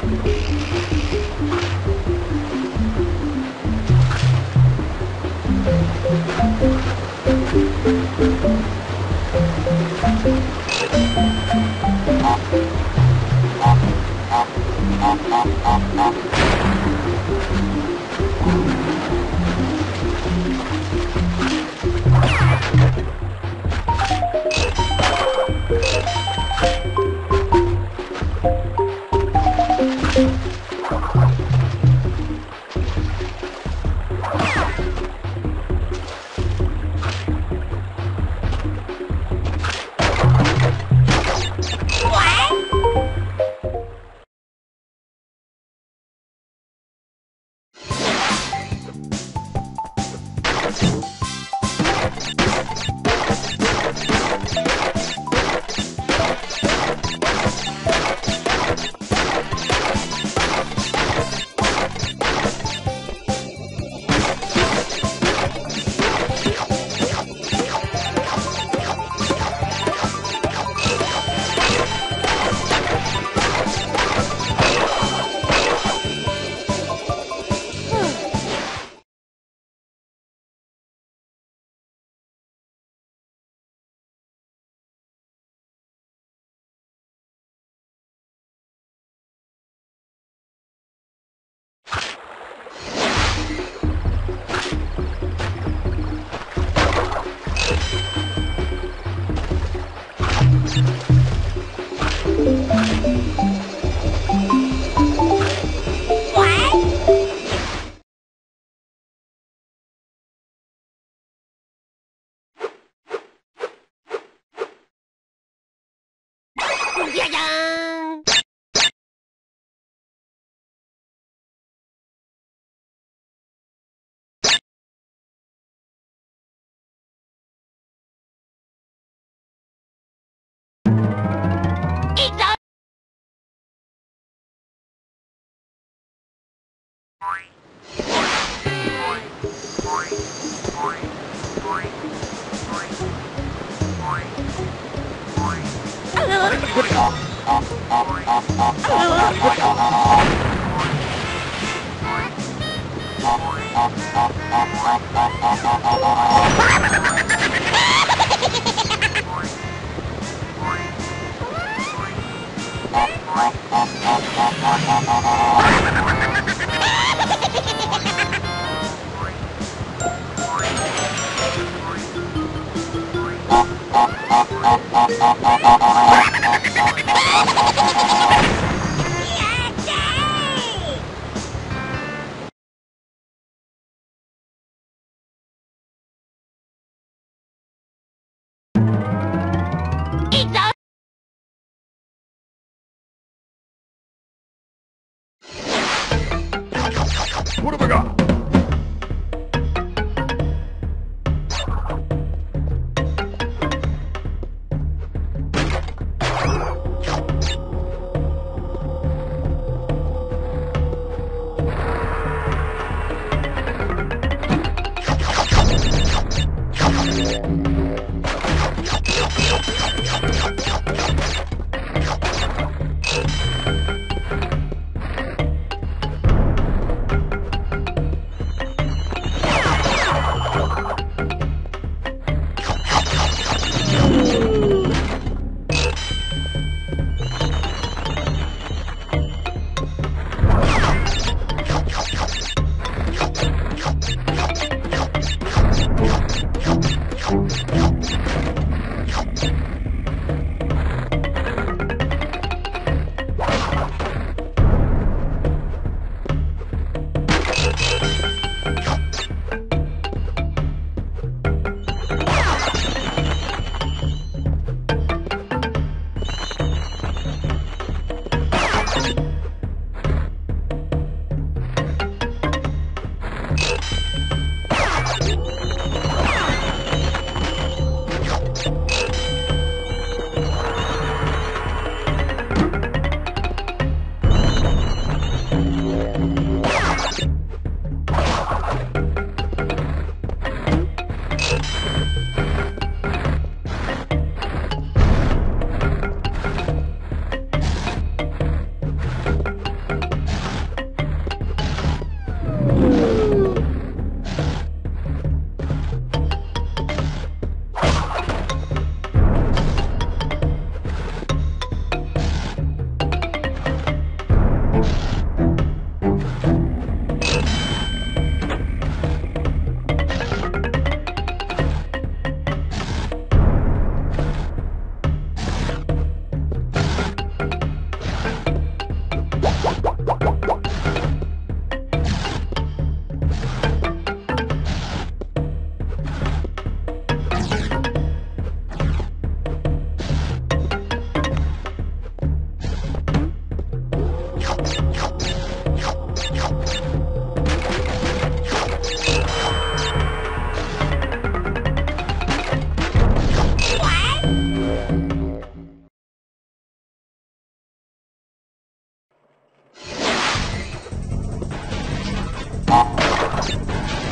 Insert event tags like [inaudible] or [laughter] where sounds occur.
Tchau. It's [laughs] [laughs] Uh-huh. you